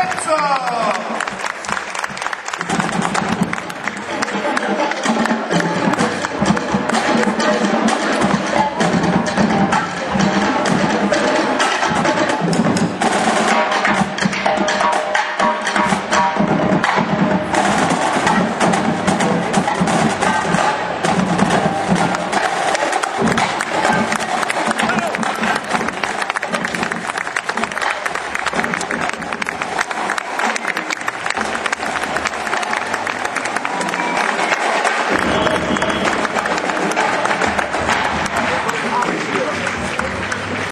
Alexa!